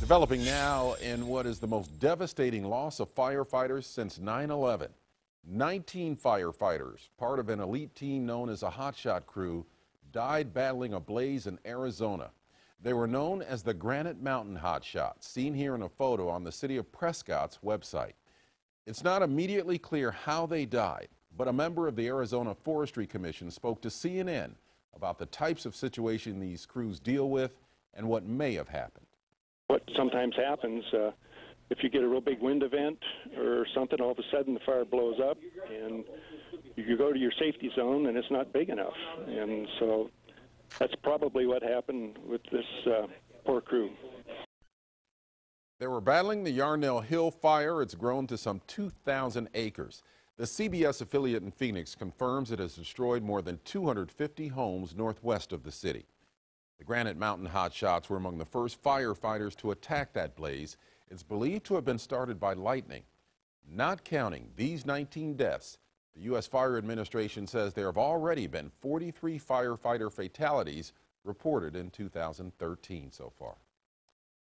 Developing now in what is the most devastating loss of firefighters since 9 11. 19 firefighters, part of an elite team known as a hotshot crew, died battling a blaze in Arizona. They were known as the Granite Mountain Hotshots, seen here in a photo on the City of Prescott's website. It's not immediately clear how they died, but a member of the Arizona Forestry Commission spoke to CNN about the types of situation these crews deal with and what may have happened what sometimes happens uh, if you get a real big wind event or something, all of a sudden the fire blows up and you go to your safety zone and it's not big enough. And so that's probably what happened with this uh, poor crew. They were battling the Yarnell Hill fire. It's grown to some 2,000 acres. The CBS affiliate in Phoenix confirms it has destroyed more than 250 homes northwest of the city. The Granite Mountain Hotshots were among the first firefighters to attack that blaze. It's believed to have been started by lightning. Not counting these 19 deaths, the U.S. Fire Administration says there have already been 43 firefighter fatalities reported in 2013 so far.